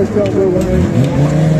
Let's go,